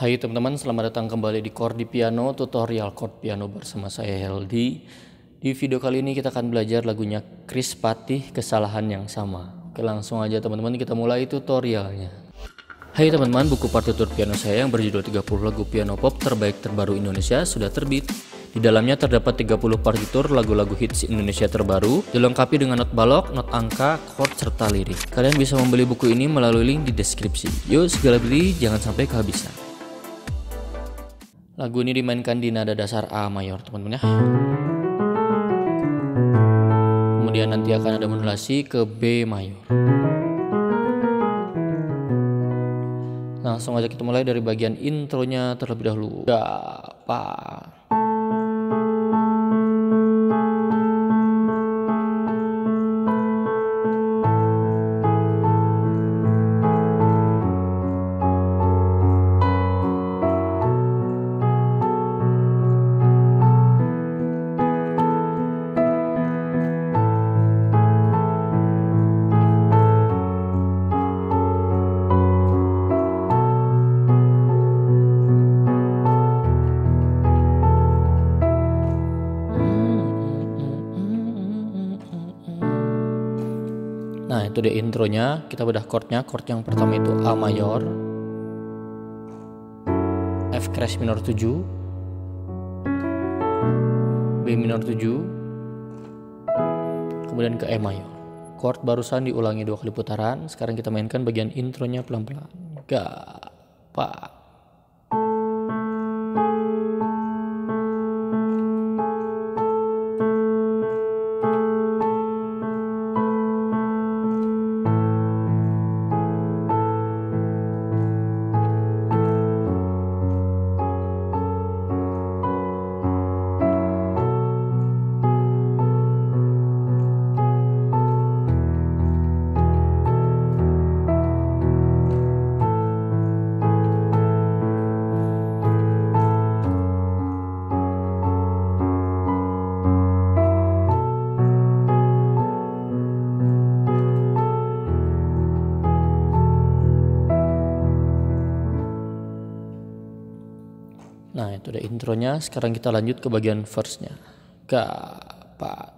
Hai teman-teman, selamat datang kembali di Chord di Piano, tutorial chord piano bersama saya Heldi. Di video kali ini kita akan belajar lagunya Chris Patih, Kesalahan Yang Sama. Oke langsung aja teman-teman kita mulai tutorialnya. Hai teman-teman, buku partitur piano saya yang berjudul 30 lagu piano pop terbaik terbaru Indonesia sudah terbit. Di dalamnya terdapat 30 partitur lagu-lagu hits Indonesia terbaru, dilengkapi dengan not balok, not angka, chord, serta lirik. Kalian bisa membeli buku ini melalui link di deskripsi. Yuk segala beli, jangan sampai kehabisan. Lagu ini dimainkan di nada dasar A mayor, teman-teman ya. Kemudian nanti akan ada modulasi ke B mayor. Langsung aja kita mulai dari bagian intronya terlebih dahulu. Gapa. Itu dia intronya. Kita bedah chordnya. Chord yang pertama itu A mayor F crash minor 7 B minor 7 Kemudian ke E mayor Chord barusan diulangi dua kali putaran. Sekarang kita mainkan bagian intronya pelan-pelan. Ga udah intronya Sekarang kita lanjut ke bagian verse-nya. Ga Pa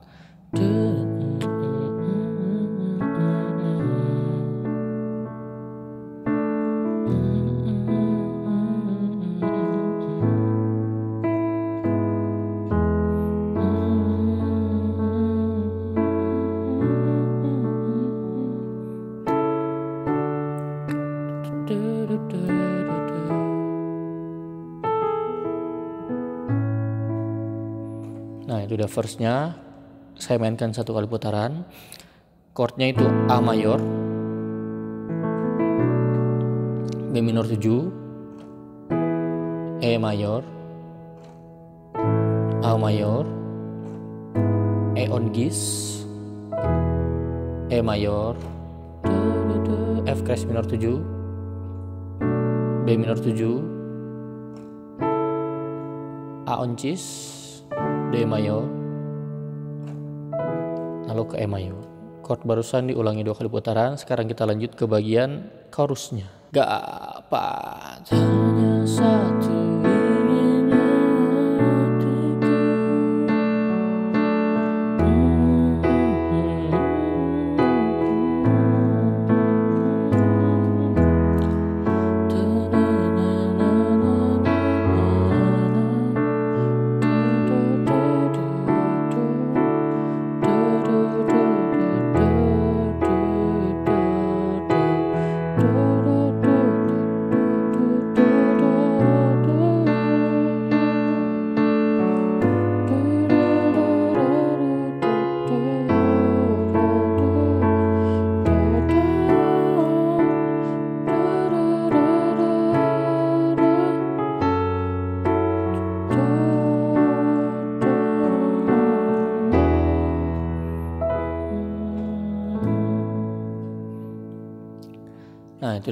Nah itu udah verse-nya Saya mainkan satu kali putaran. Chordnya itu A mayor B minor 7 E mayor A mayor E on gis E mayor F crash minor 7 B minor 7 A on cis D mayor lalu ke E mayor chord barusan diulangi dua kali putaran sekarang kita lanjut ke bagian chorusnya. Gak apa hanya satu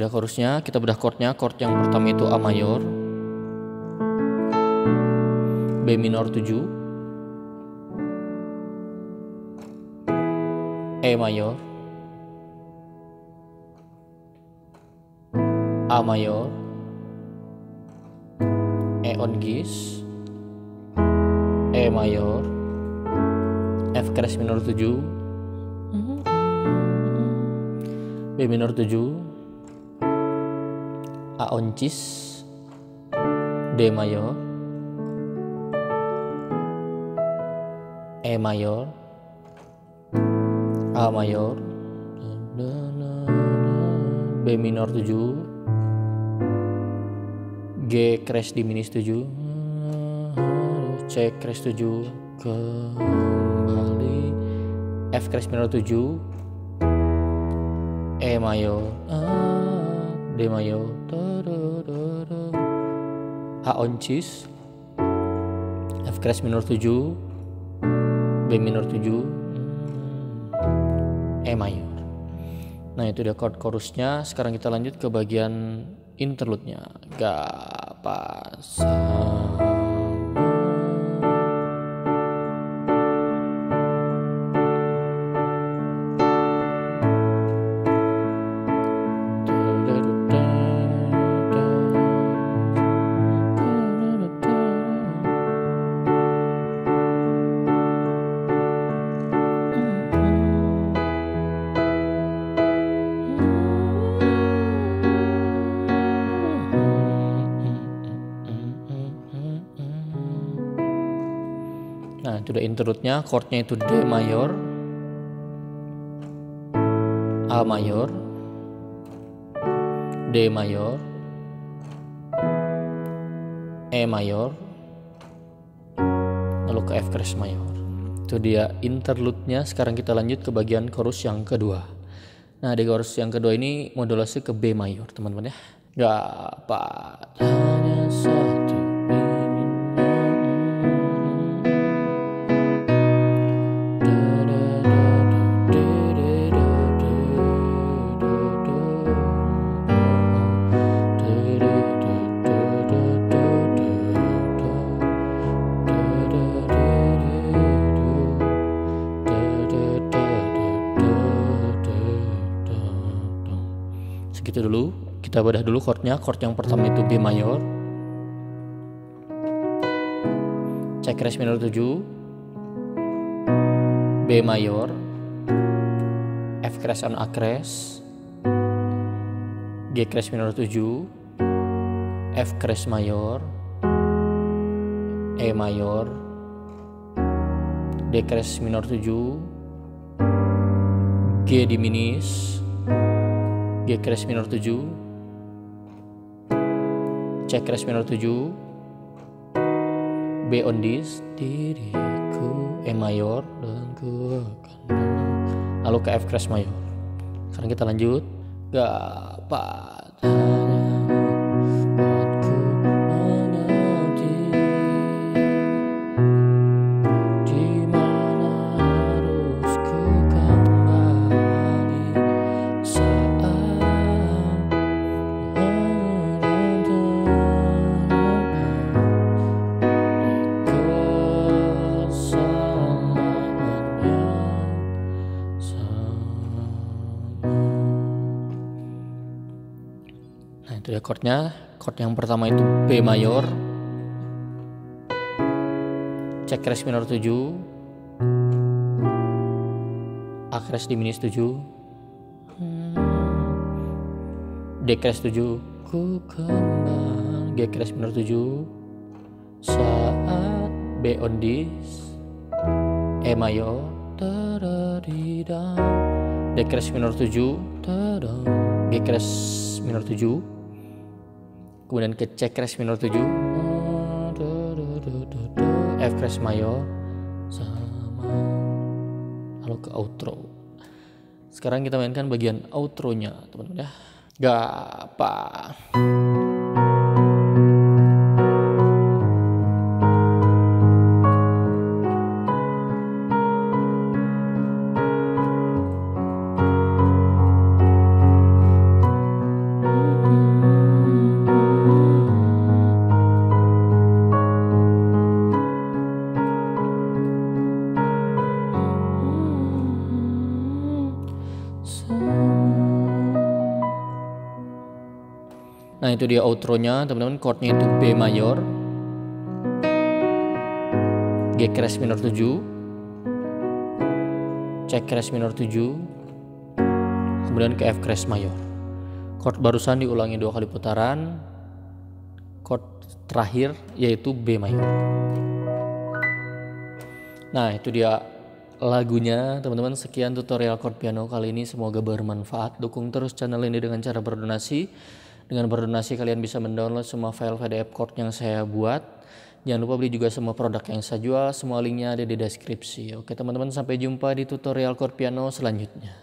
Nah itu udah chorusnya Kita bedah chordnya. Chord yang pertama itu A mayor B minor 7 E mayor A mayor E on Gis E mayor F crash minor 7 B minor 7 A on Cis D mayor E mayor A mayor B minor 7 G crash diminis 7 C crash 7 kembali. F crash minor 7 E mayor D mayor A on cis F crash minor 7 B minor 7 E mayor Nah itu dia chord chorusnya. Sekarang kita lanjut ke bagian interlude-nya. Gak itu udah interlude-nya, chordnya itu D mayor, A mayor, D mayor, E mayor, lalu ke F crash mayor. Itu dia interlude-nya. Sekarang kita lanjut ke bagian chorus yang kedua. Nah, di chorus yang kedua ini modulasi ke B mayor, teman-teman ya. Gak apa, hanya Bedah dulu chordnya. Chord yang pertama itu B mayor. C crash minor 7. B mayor. F crash on A crash. G crash minor 7. F crash mayor. E mayor. D crash minor 7. G diminis. G crash minor 7 C crash minor 7 B on this diriku E mayor dan ku akan lalu ke F crash mayor. Sekarang kita lanjut. Gak padanya chordnya. Chord yang pertama itu B mayor. C crash minor 7 A crash diminis 7 D crash 7 Ku kembang G crash minor 7 Saat B on this E mayor. Tadadidam D crash minor 7 Tadam G crash minor 7 Kemudian ke C crash minor 7 F crash mayor. Sama. Lalu ke outro. Sekarang kita mainkan bagian outro-nya teman-teman ya. Gak apa Nah itu dia outro-nya teman-teman. Chordnya itu B mayor G crash minor 7 C crash minor 7 kemudian ke F crash mayor chord barusan diulangi dua kali putaran. Chord terakhir yaitu B mayor nah itu dia lagunya teman-teman. Sekian tutorial chord piano kali ini. Semoga bermanfaat. Dukung terus channel ini dengan cara berdonasi dengan berdonasi kalian bisa mendownload semua file PDF chord yang saya buat Jangan lupa beli juga semua produk yang saya jual, semua linknya ada di deskripsi. Oke teman-teman sampai jumpa di tutorial chord piano selanjutnya.